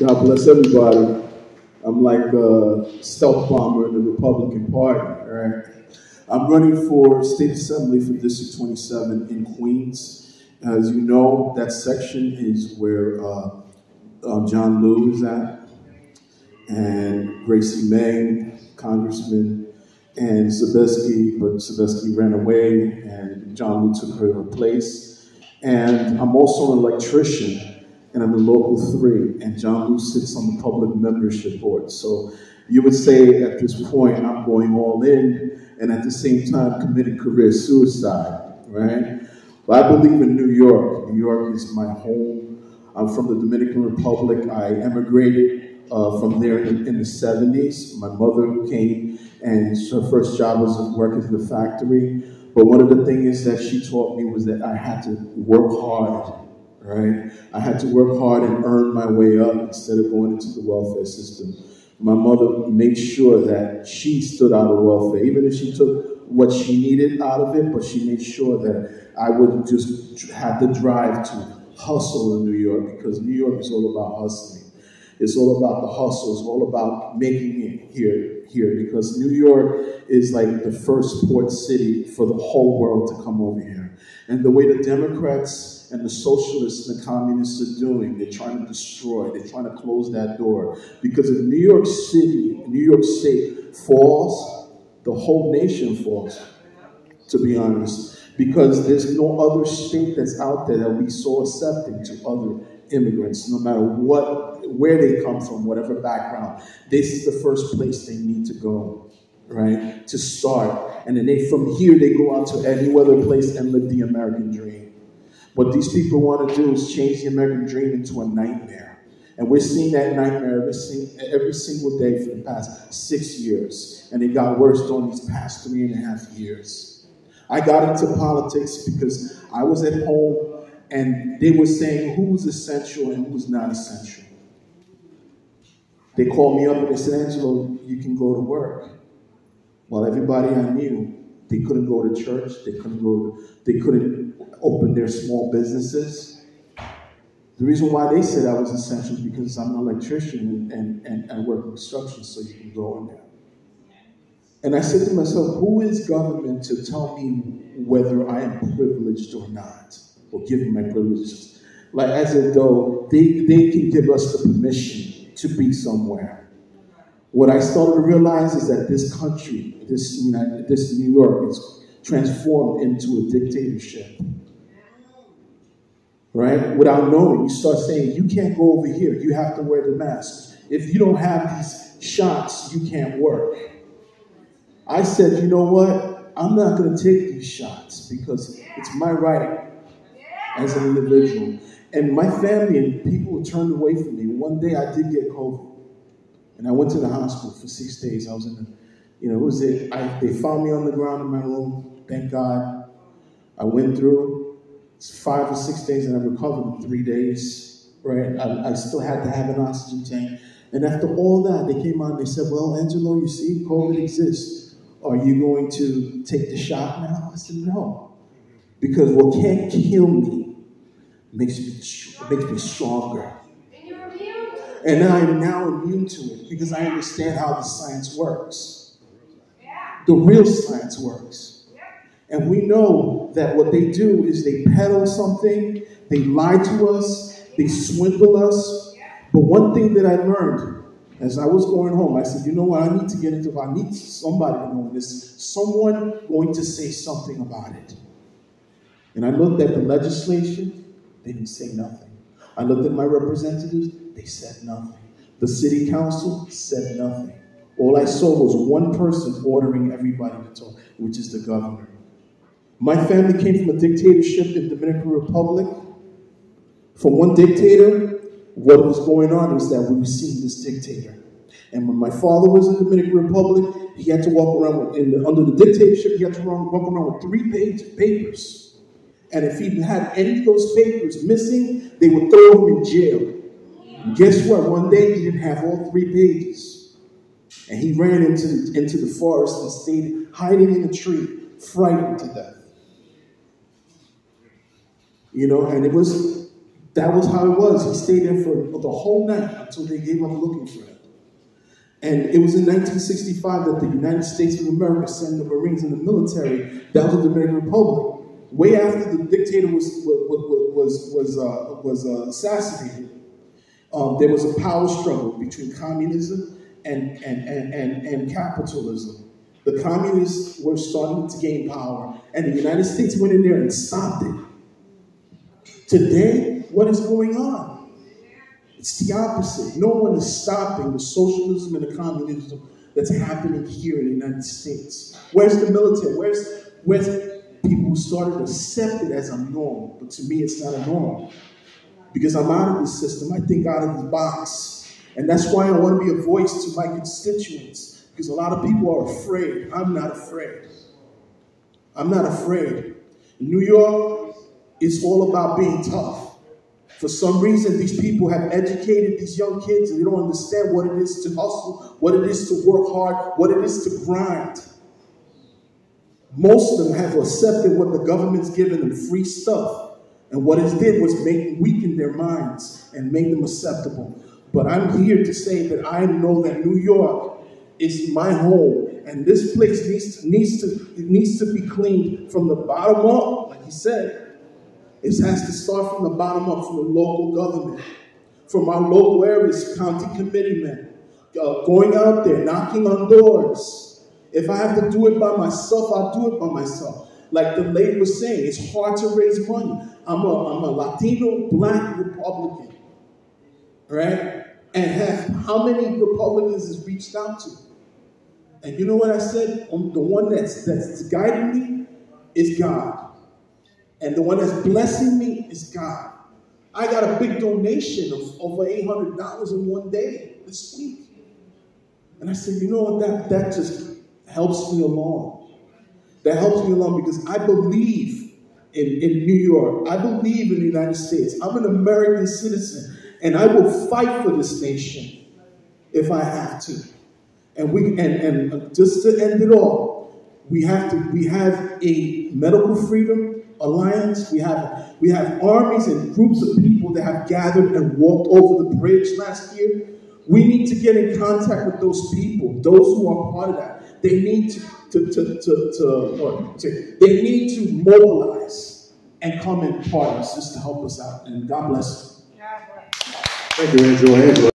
God bless everybody. I'm like a stealth bomber in the Republican Party, right? I'm running for state assembly for District 27 in Queens. As you know, that section is where uh, uh, John Liu is at, and Gracie Meng, Congressman, and Sabeski, but Sabeski ran away, and John took her place. And I'm also an electrician and I'm in local three, and John Liu sits on the public membership board. So you would say at this point, I'm going all in, and at the same time committing career suicide, right? But I believe in New York. New York is my home. I'm from the Dominican Republic. I emigrated uh, from there in, in, the 70s. My mother came, and her first job was working in the factory. But one of the things that she taught me was that I had to work hard right? I had to work hard and earn my way up instead of going into the welfare system. My mother made sure that she stood out of welfare, even if she took what she needed out of it, but she made sure that I would just have the drive to hustle in New York because New York is all about hustling. It's all about the hustle. It's all about making it here, here because New York is like the first port city for the whole world to come over here. And the way the Democrats and the socialists and the communists are doing. They're trying to destroy, they're trying to close that door. Because if New York City, New York State falls, the whole nation falls, to be honest. Because there's no other state that's out there that be so accepting to other immigrants, no matter what, where they come from, whatever background. This is the first place they need to go, right? To start. And then they, from here, they go out to any other place and live the American dream. What these people want to do is change the American dream into a nightmare. And we're seeing that nightmare every, every single day for the past six years. And it got worse during these past three and a half years. I got into politics because I was at home and they were saying who was essential and who was not essential. They called me up and they said, Angelo, you can go to work. Well, everybody I knew, they couldn't go to church, they couldn't go, they couldn't open their small businesses. The reason why they said I was essential is because I'm an electrician and, and, and work in construction, so you can go in there. And I said to myself, who is government to tell me whether I am privileged or not, or give me my privileges? Like as though they, they can give us the permission to be somewhere. What I started to realize is that this country, this United, this New York, is transformed into a dictatorship right? Without knowing, you start saying, you can't go over here. You have to wear the mask. If you don't have these shots, you can't work. I said, you know what? I'm not going to take these shots because it's my right as an individual. And my family and people turned away from me. One day I did get COVID. And I went to the hospital for six days. I was in the, you know, it was it. I, they found me on the ground in my room. Thank God. I went through five or six days and I recovered in three days, right? I, I, still had to have an oxygen tank. And after all that, they came out and they said, well, Angelo, you see, COVID exists. Are you going to take the shot now? I said, no. Because what can't kill me makes me, makes me stronger. And I am now immune to it because I understand how the science works. The real science works. And we know that what they do is they peddle something, they lie to us, they swindle us. But one thing that I learned as I was going home, I said, you know what, I need to get into I need somebody to know this, someone going to say something about it. And I looked at the legislation, they didn't say nothing. I looked at my representatives, they said nothing. The city council said nothing. All I saw was one person ordering everybody to talk, which is the governor. My family came from a dictatorship in the Dominican Republic. From one dictator, what was going on was that we seeing this dictator. And when my father was in the Dominican Republic, he had to walk around with, the, under the dictatorship, he had to walk around with three page, papers. And if he had any of those papers missing, they would throw him in jail. And guess what? One day he didn't have all three pages. And he ran into into the forest and stayed hiding in a tree, frightened to death. You know, and it was That was how it was. He stayed there for the whole night until they gave up looking for him. And it was in 1965 that the United States of America sent the Marines and the military down to the Dominican Republic. Way after the dictator was was was was, uh, was uh, assassinated, um, there was a power struggle between communism and, and, and, and, and capitalism. The communists were starting to gain power, and the United States went in there and stopped it. Today, what is going on? It's the opposite. No one is stopping the socialism and the communism that's happening here in the United States. Where's the military? Where's, where's people who started to accept it as a norm? But to me, it's not a norm. Because I'm out of this system. I think out of the box. And that's why I want to be a voice to my constituents. Because a lot of people are afraid. I'm not afraid. I'm not afraid. In New York, it's all about being tough. For some reason, these people have educated these young kids and they don't understand what it is to hustle, what it is to work hard, what it is to grind. Most of them have accepted what the government's given them free stuff. And what it did was make weaken their minds and make them acceptable. But I'm here to say that I know that New York is my home, and this place needs to, needs to needs to be cleaned from the bottom up, like he said. It has to start from the bottom up, from the local government, from our local areas, county committeemen, uh, going out there, knocking on doors. If I have to do it by myself, I'll do it by myself. Like the lady was saying, it's hard to raise money. I'm a, I'm a Latino black Republican, right? And have how many Republicans has reached out to? And you know what I said? Um, the one that's that's guiding me is God. And the one that's blessing me is God. I got a big donation of over $800 in one day this week. And I said, you know what? That, that just helps me along. That helps me along because I believe in, in New York. I believe in the United States. I'm an American citizen. And I will fight for this nation if I have to. And we and, and just to end it all, we have to we have a medical freedom alliance. We have, we have armies and groups of people that have gathered and walked over the bridge last year. We need to get in contact with those people, those who are part of that. They need to, to, to, to, to, to they need to mobilize and come in partners just to help us out. And God bless. you. Thank you, Angelo. Angelo.